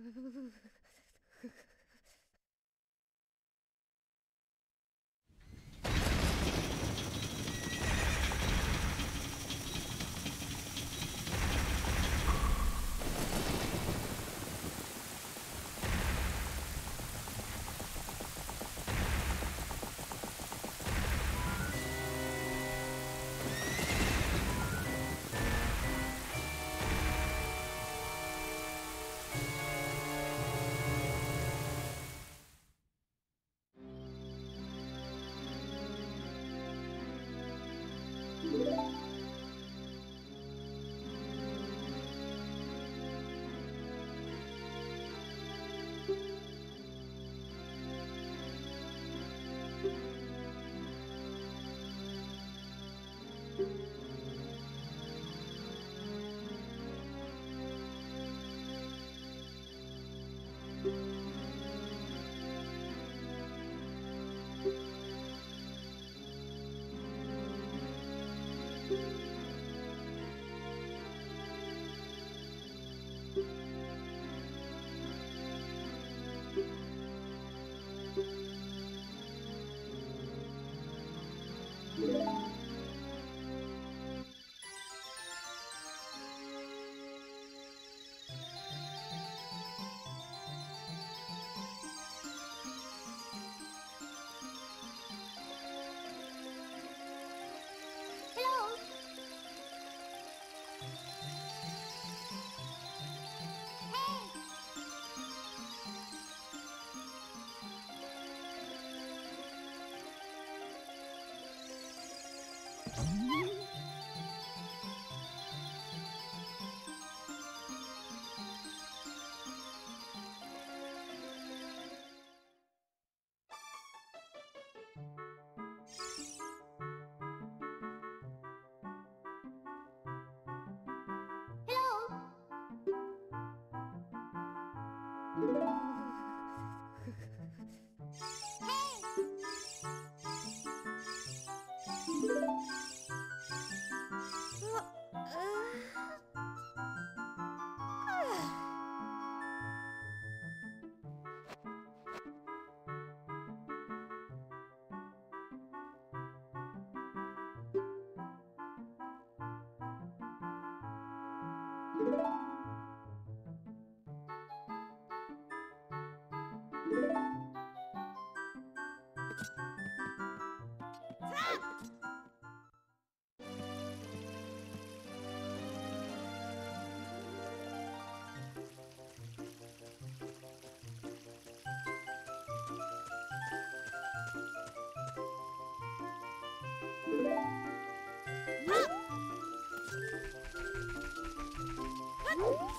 Ooh. Hup!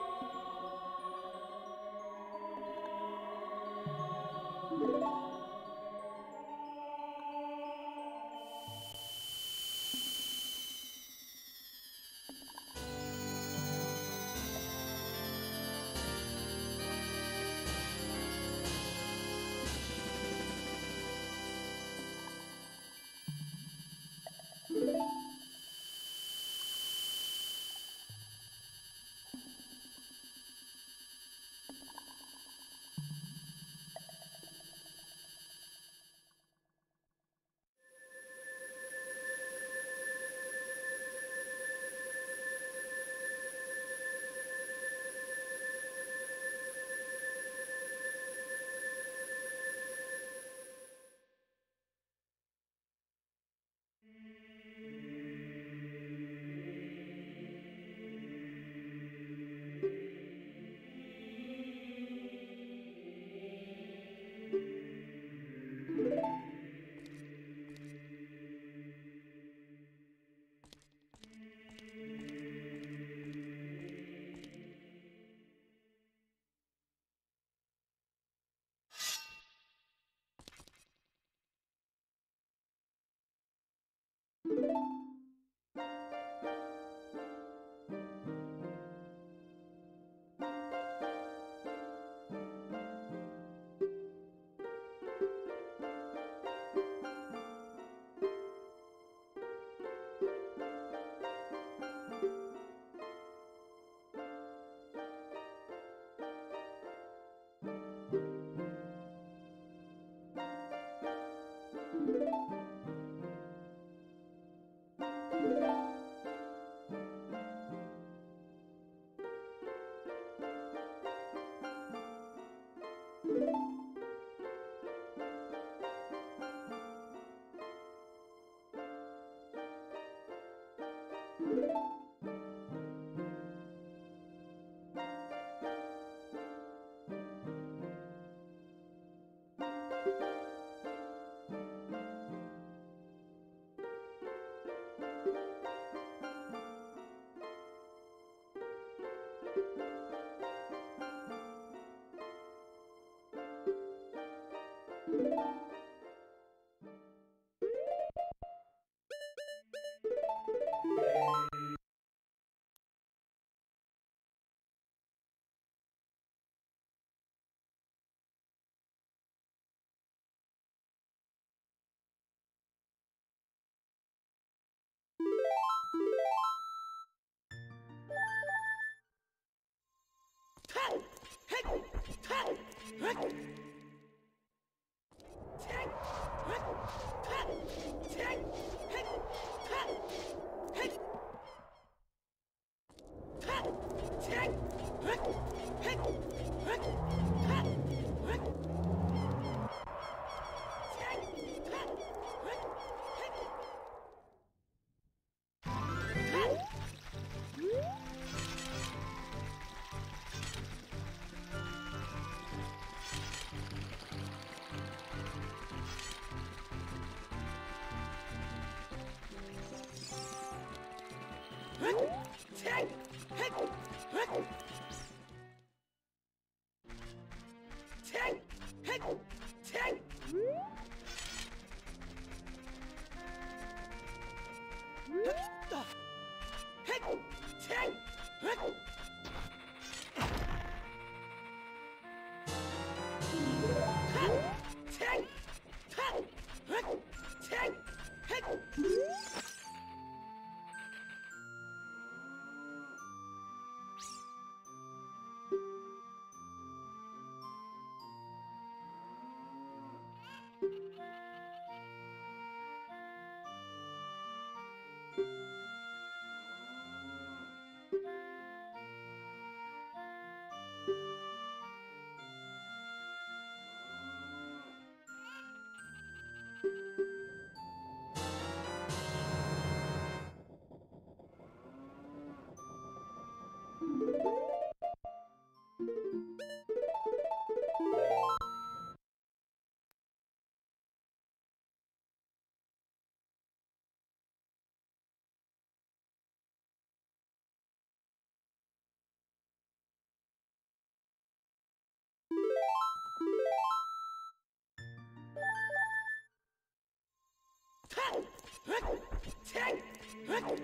Hey! Hey! Hey! Huh? Huh? Huh?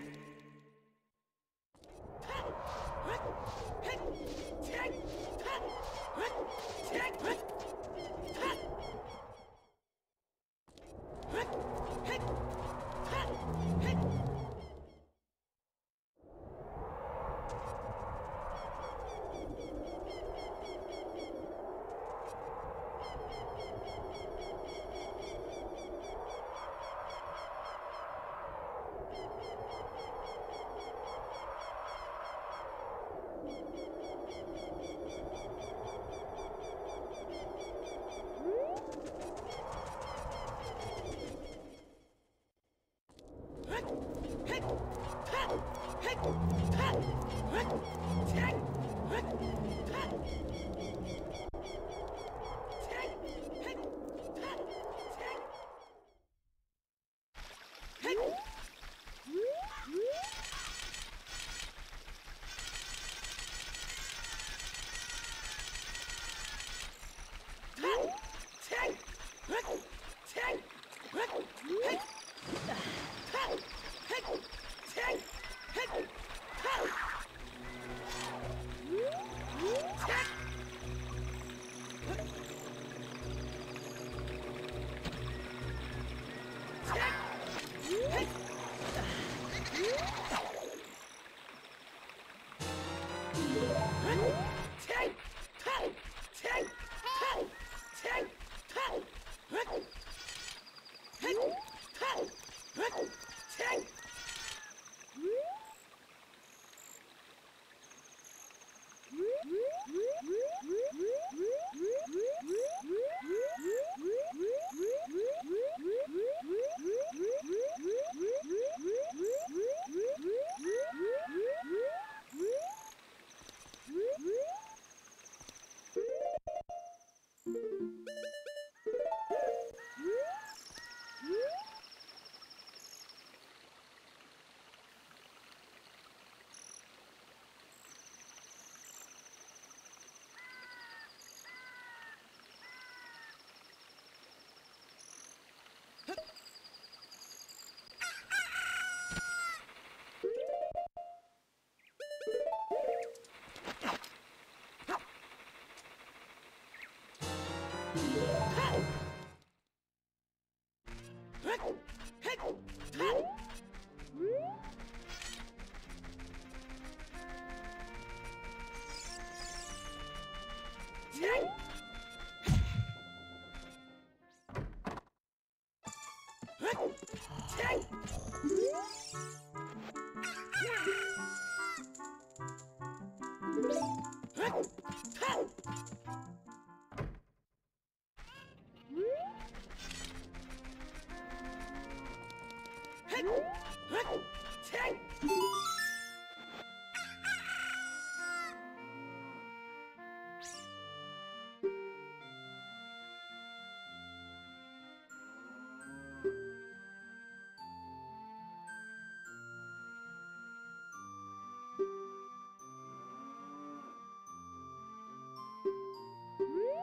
Yeah. Woo!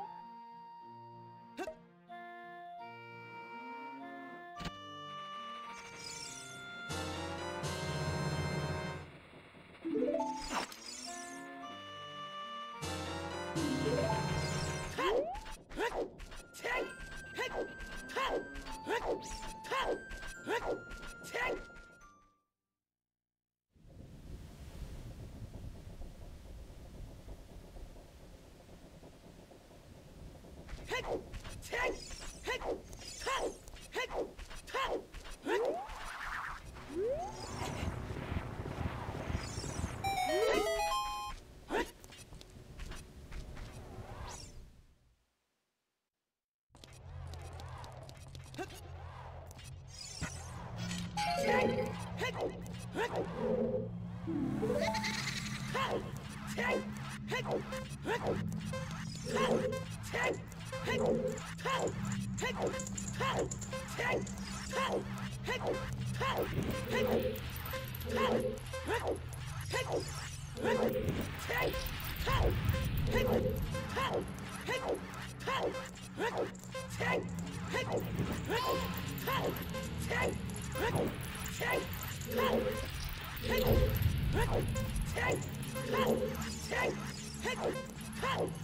Hey! Hey!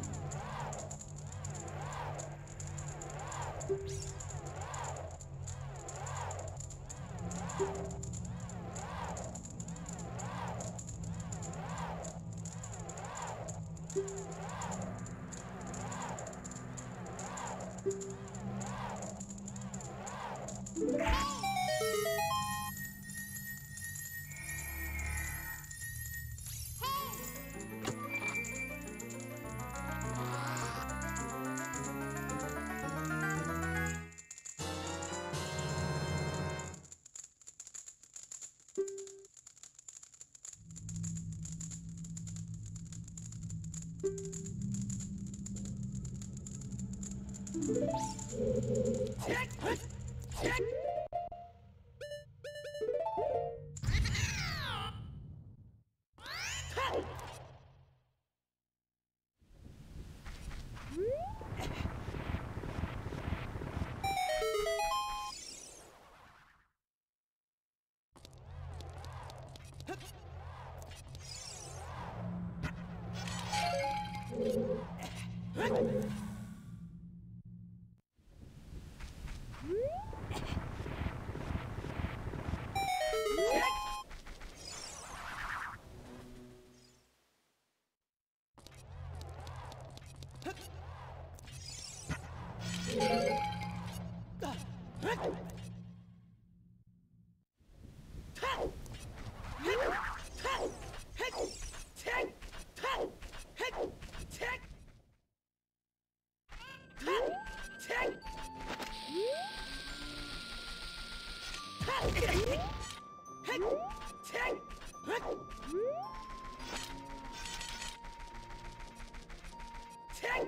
はい。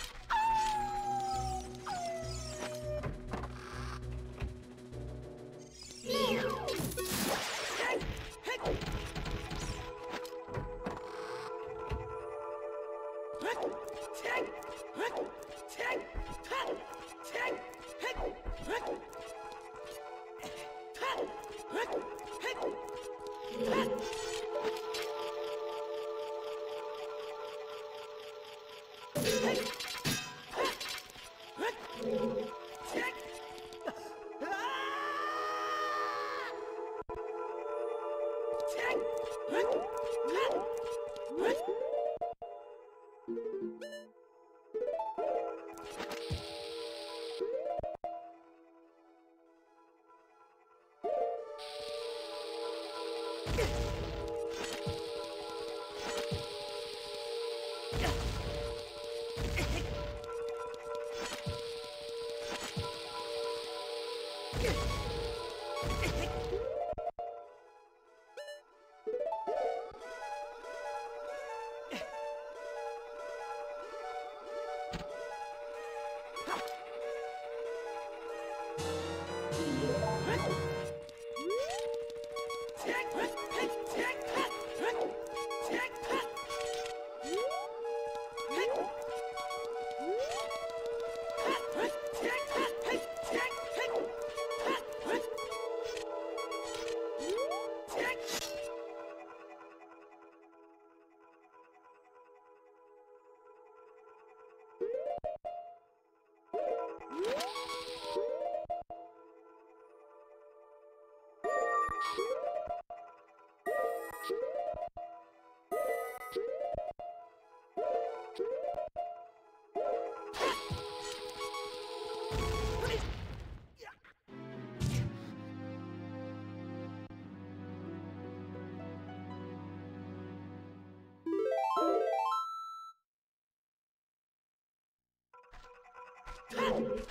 Oh!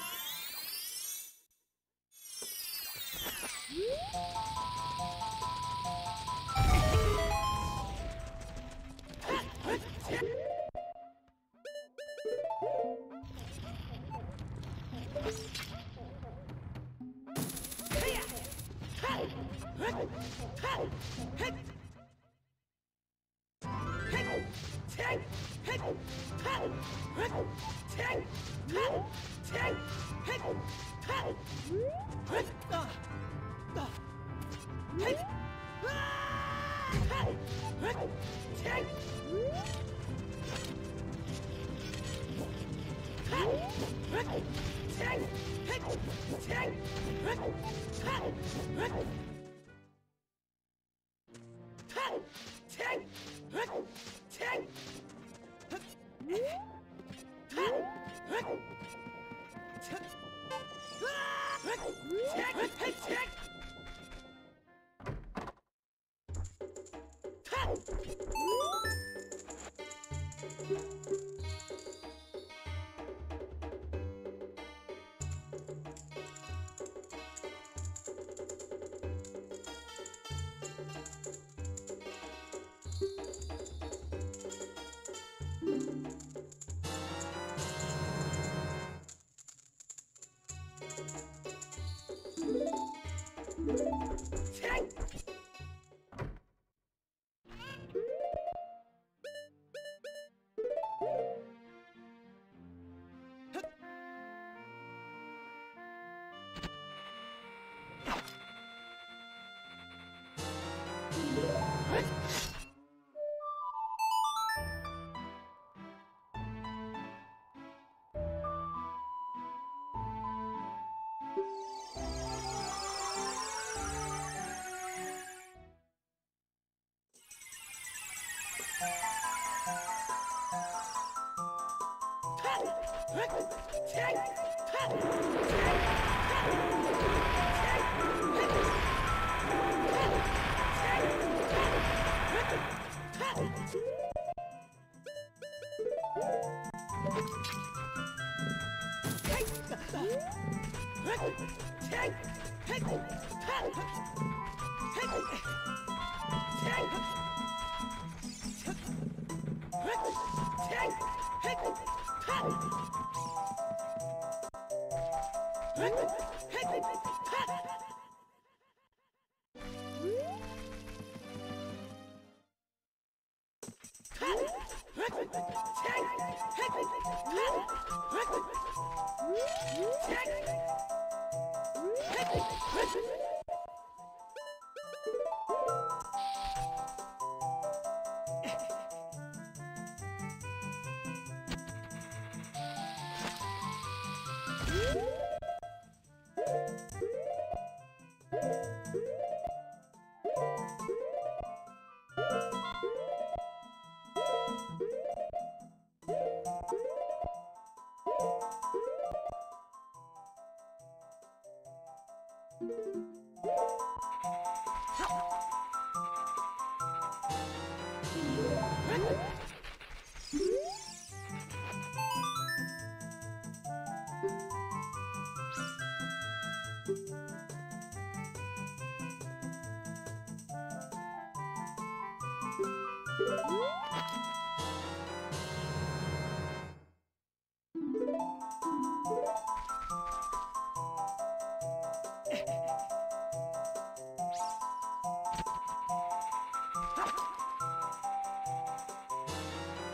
What?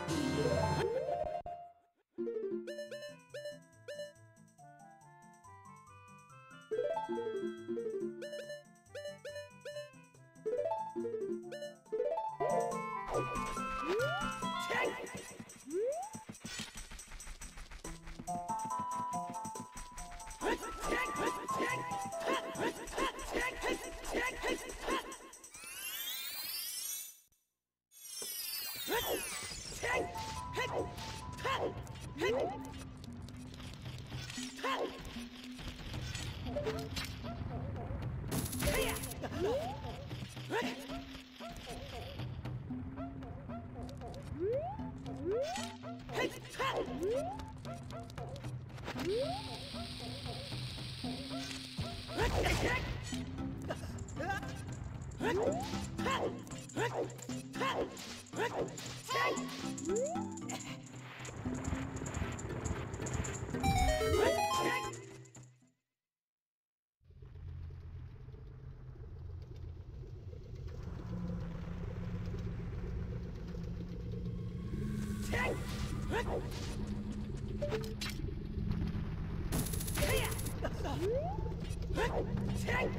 Yeah. Hey!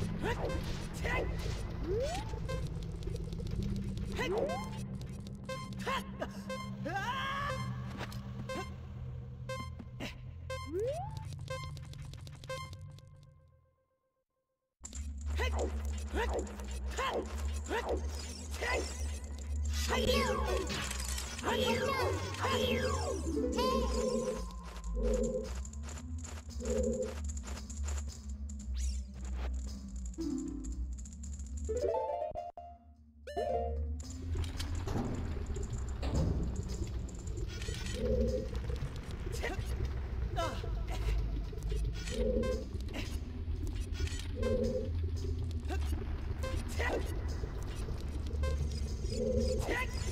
Check!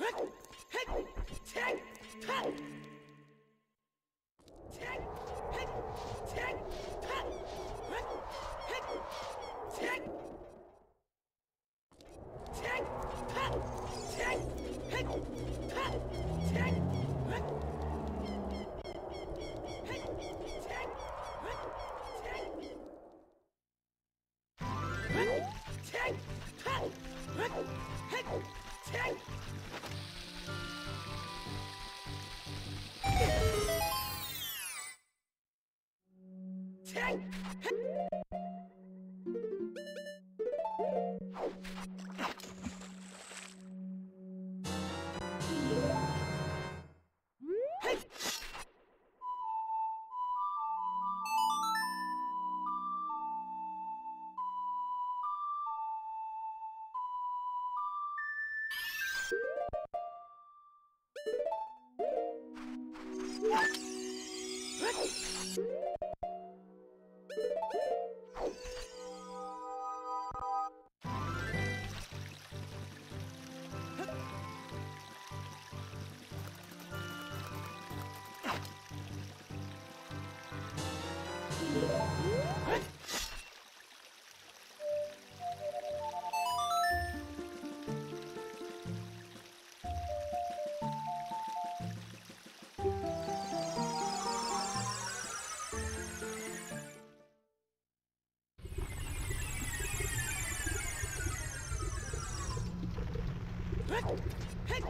Hey! Hey! Hey! Hey! Hey!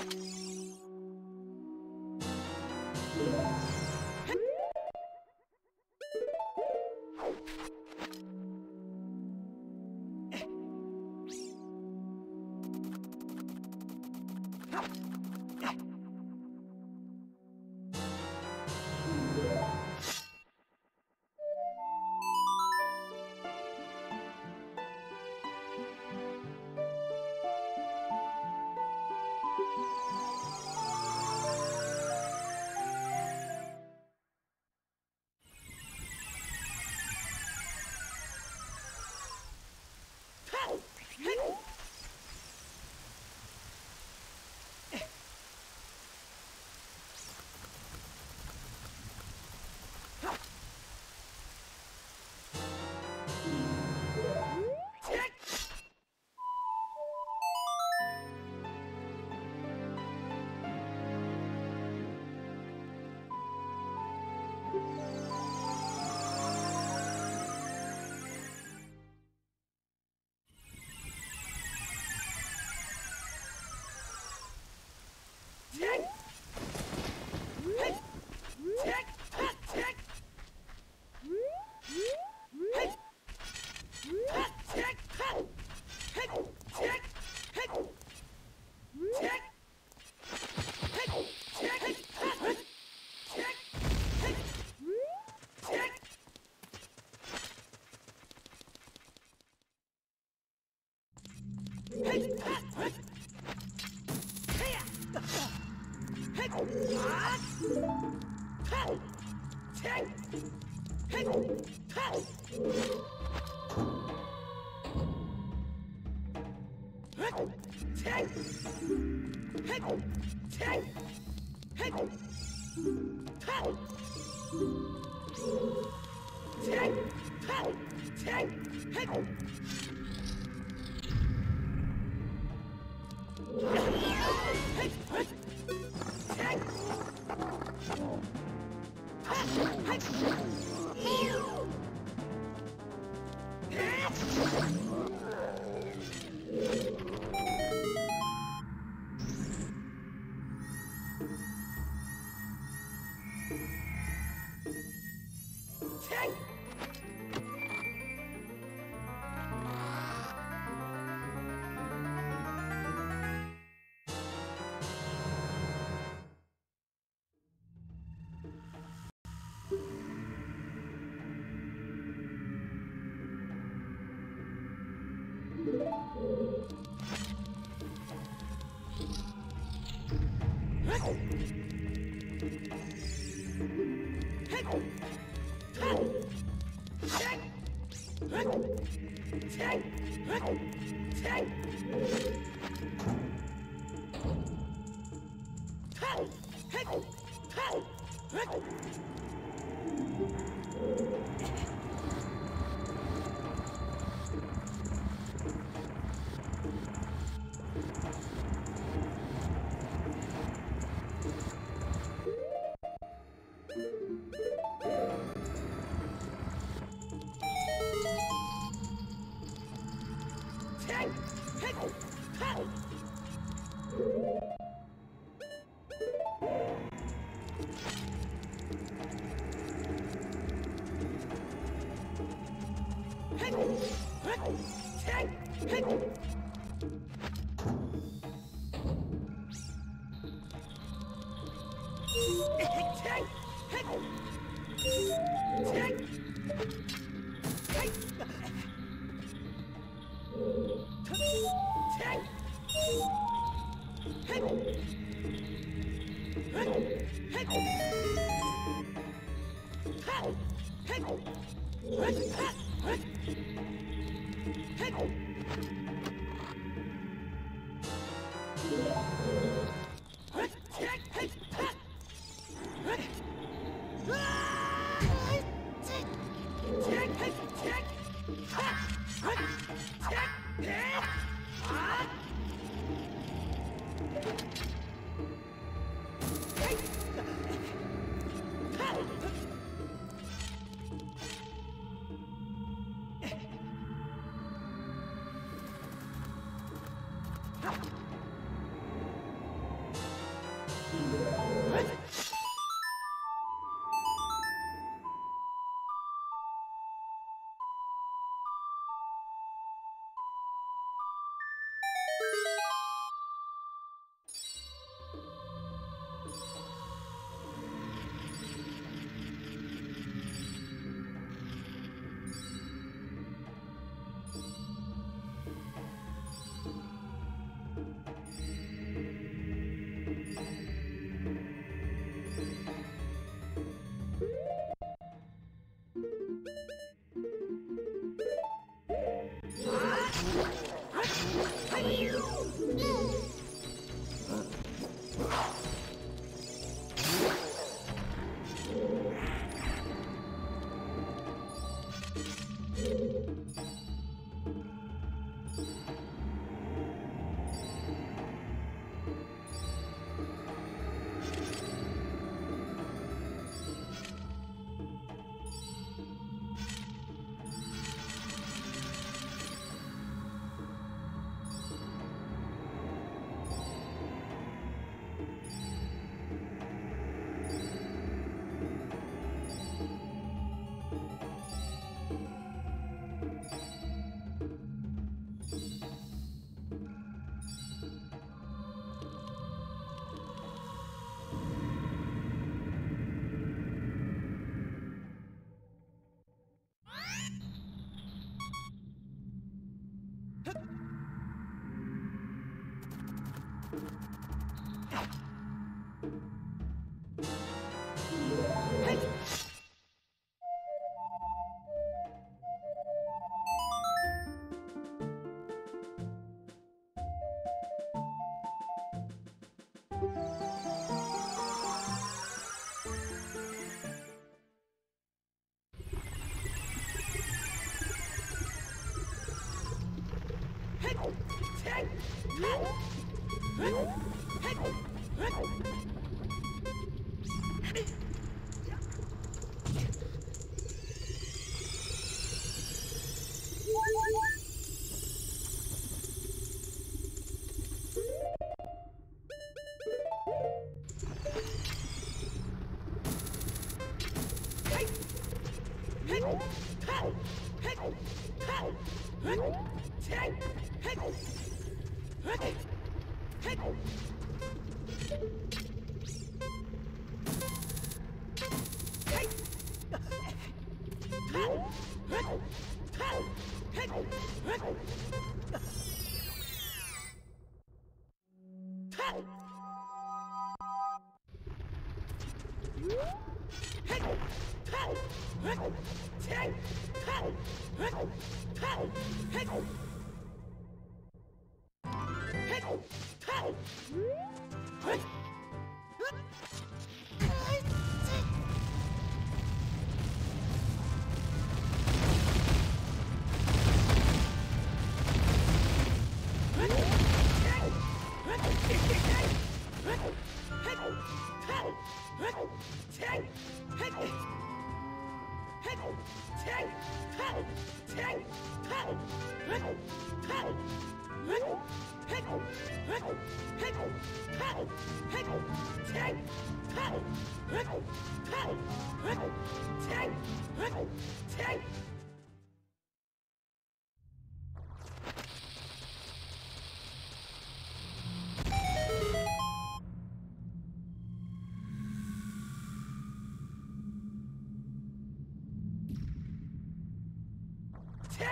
you. Hey! 起开 Hey!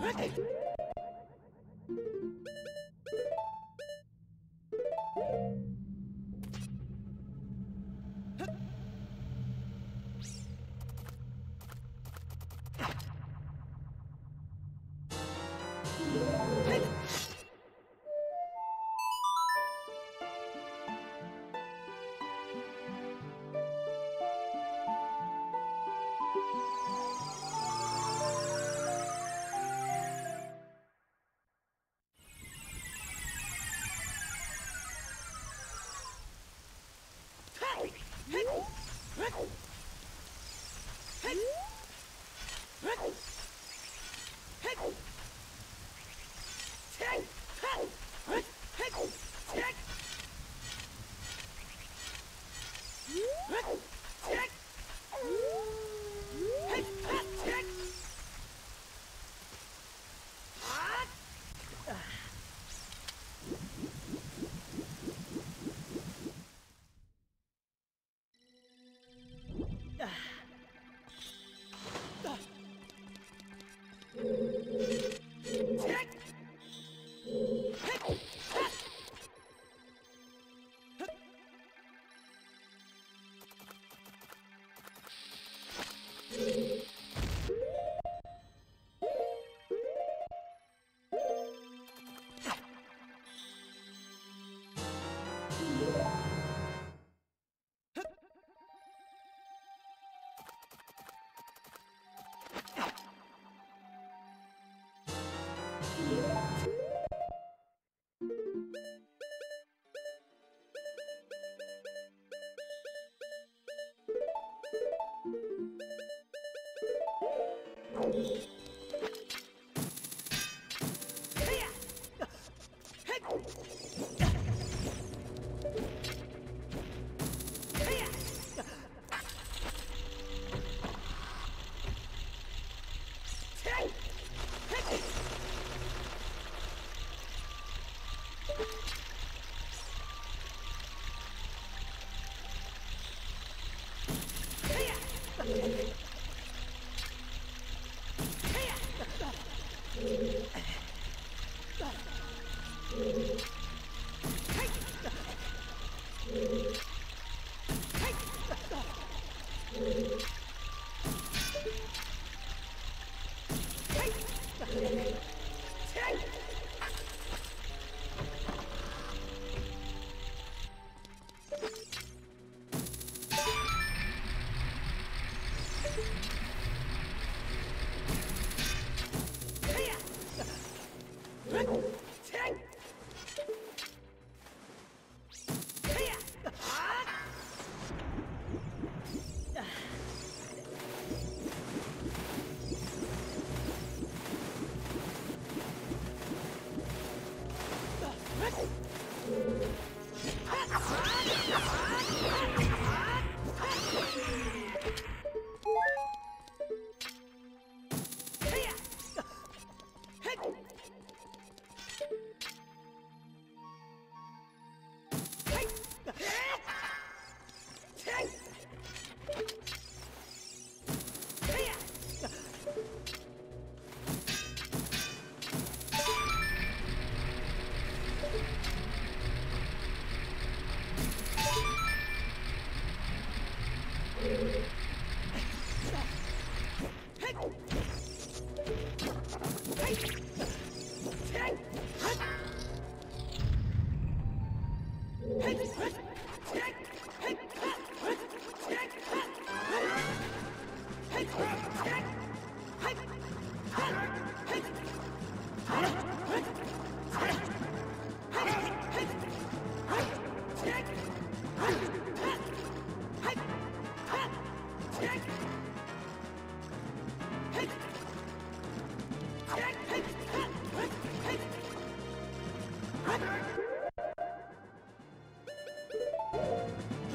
Hey!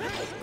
Hey!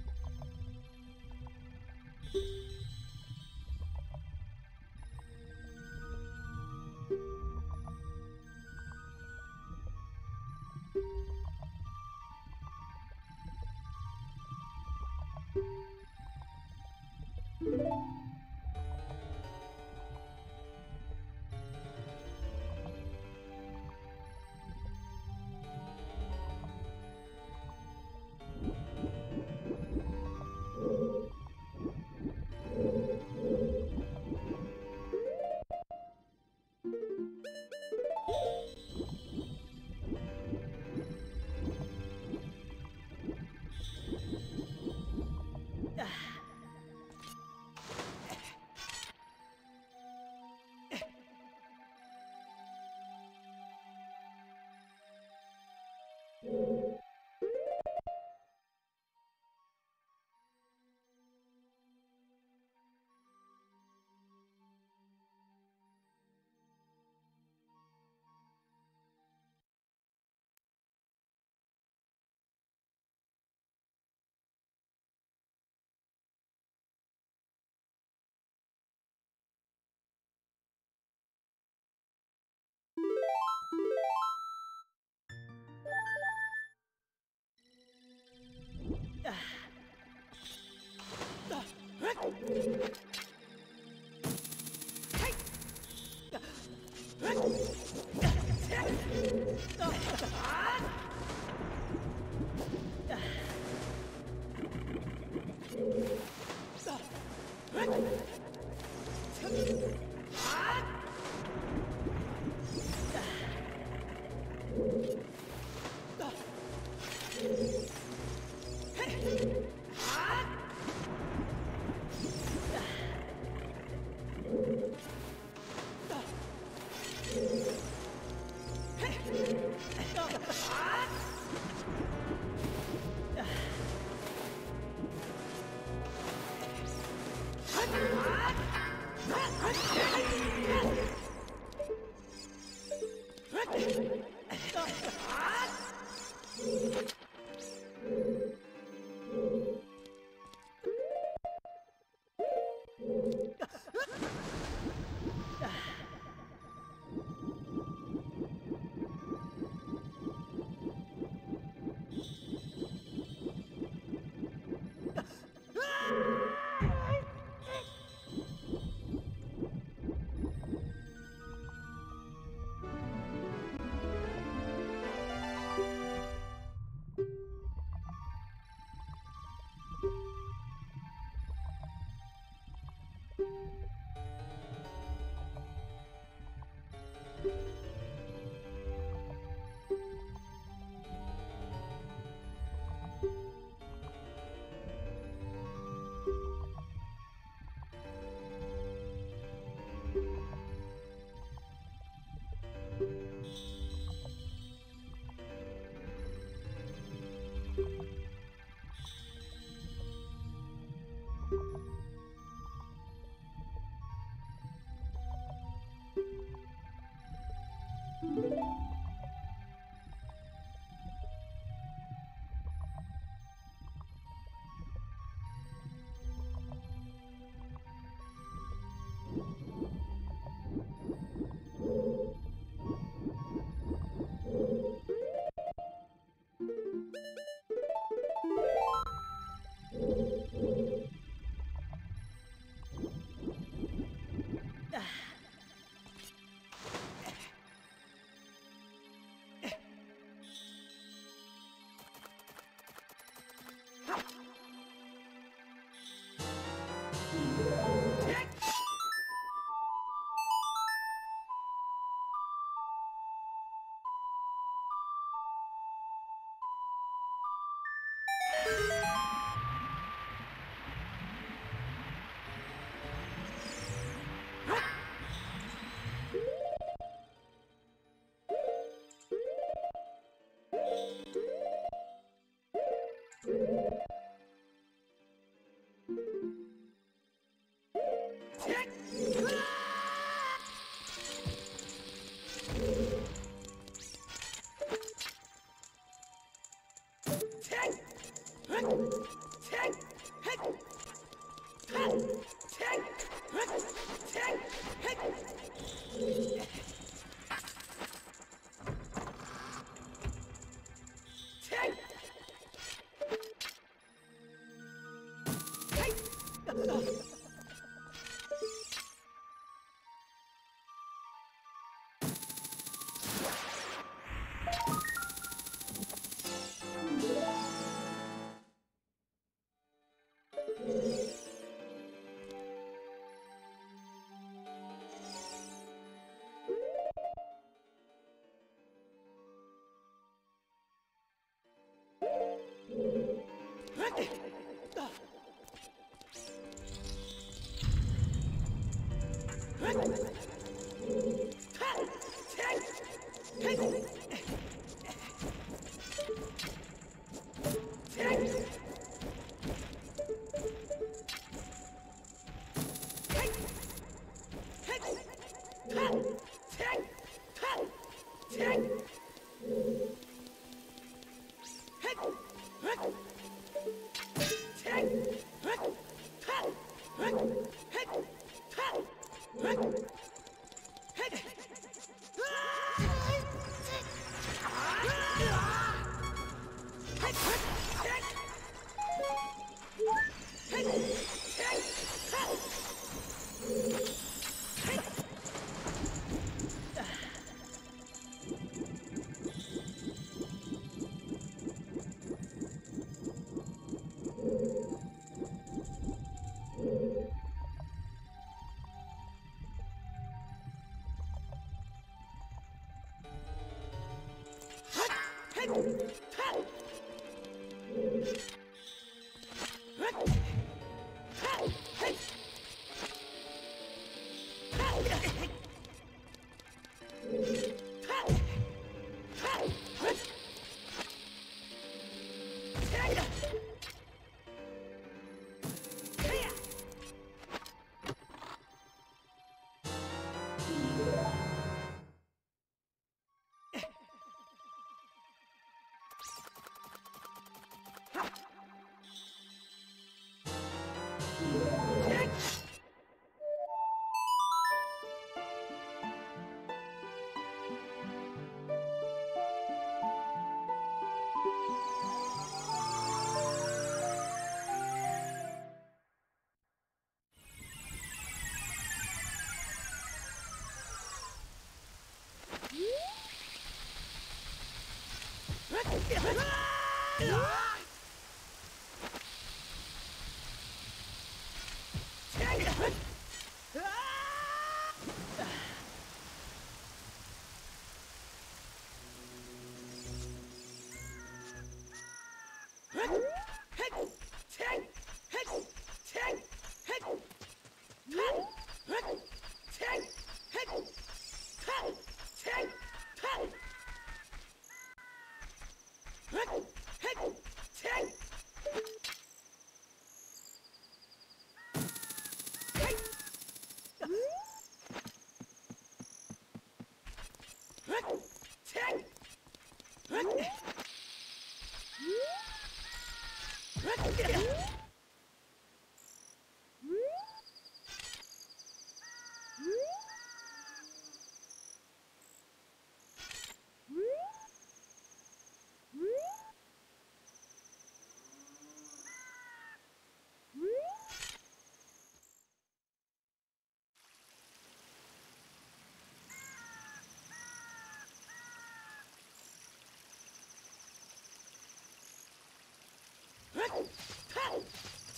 Ah!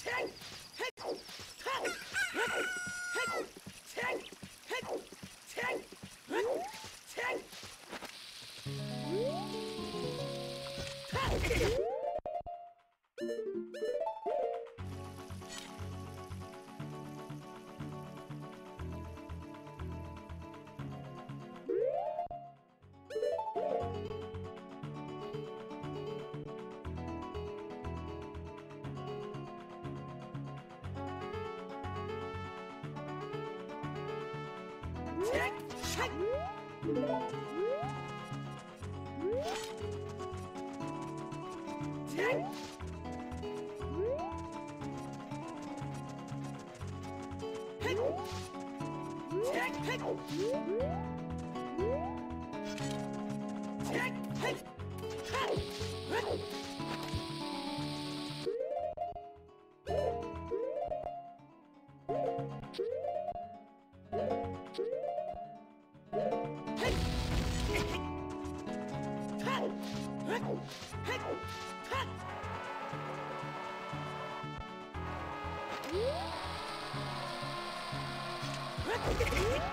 Ten Ha ha ha!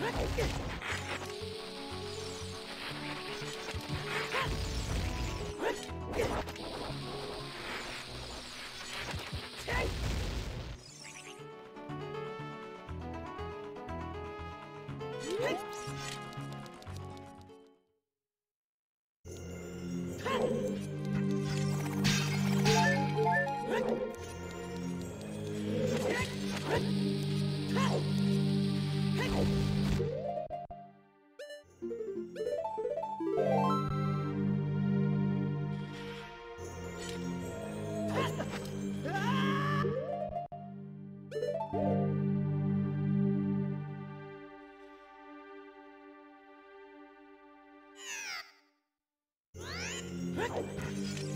Let's go. Tchau.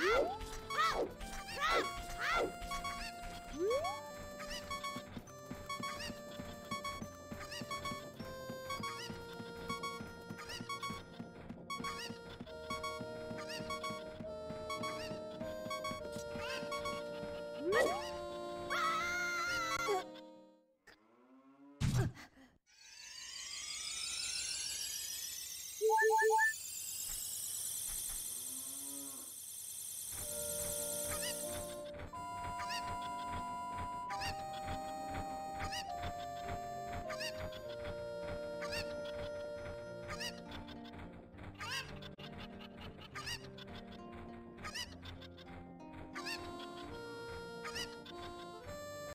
Wow.